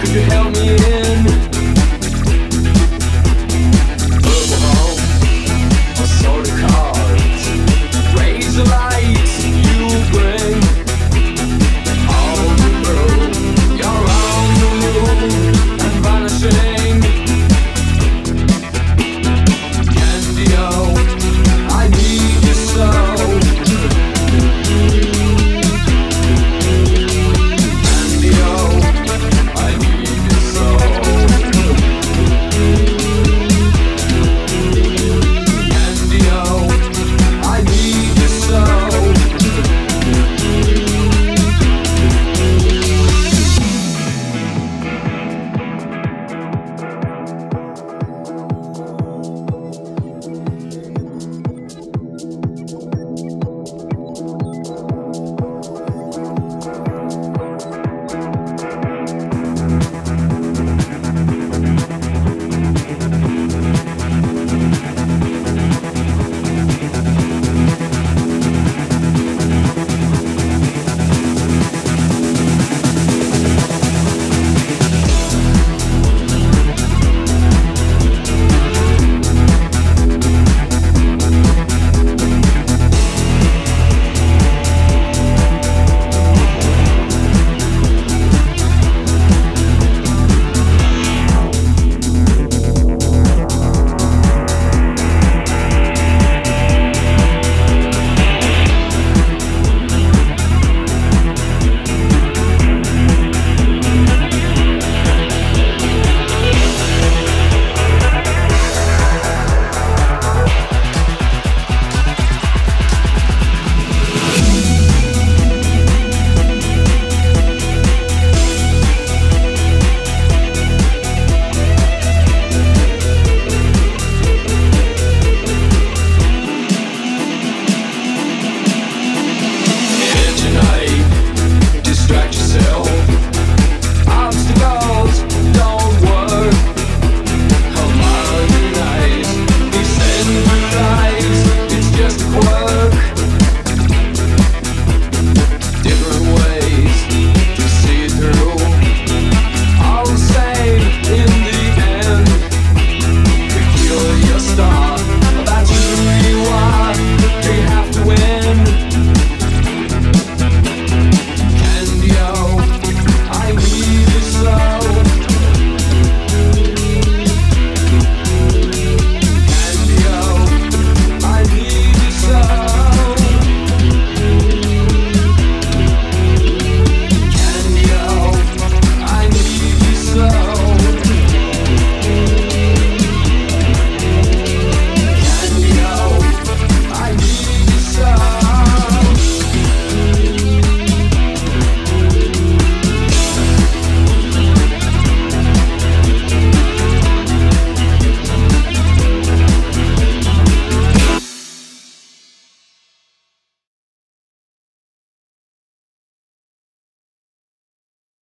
Could you help me in?